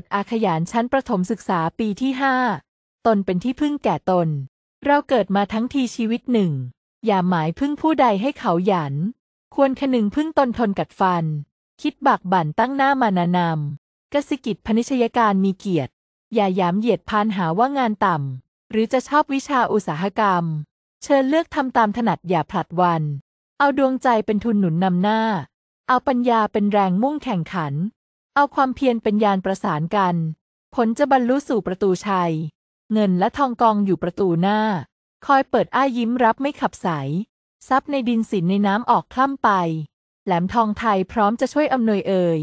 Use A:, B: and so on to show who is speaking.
A: ทอาขยานชั้นประถมศึกษาปีที่ห้าตนเป็นที่พึ่งแก่ตน เราเกิดมาทั้งทีชีวิตหนึ่ง อย่าหมายพึ่งผู้ใดให้เขาหยัน ควรคนึงพึ่งตนทนกัดฟัน คิดบากบั่นตั้งหน้ามานานำกสิกิจพนิชยการมีเกียรติ อย่าย้ำเหยียดพานหาว่างานต่ำ หรือจะชอบวิชาอุตสาหกรรม เชิญเลือกทำตามถนัดอย่าผลัดวัน เอาดวงใจเป็นทุนหนุนนำหน้า เอาปัญญาเป็นแรงมุ่งแข่งขัน เอาความเพียรเป็นยานประสานกัน ผลจะบรรลุสู่ประตูชัย เงินและทองกองอยู่ประตูหน้า คอยเปิดอ้ายยิ้มรับไม่ขับใสทรัพย์ในดินสินในน้ำออกคล่ำไป แหลมทองไทยพร้อมจะช่วยอำนวยเอ่ย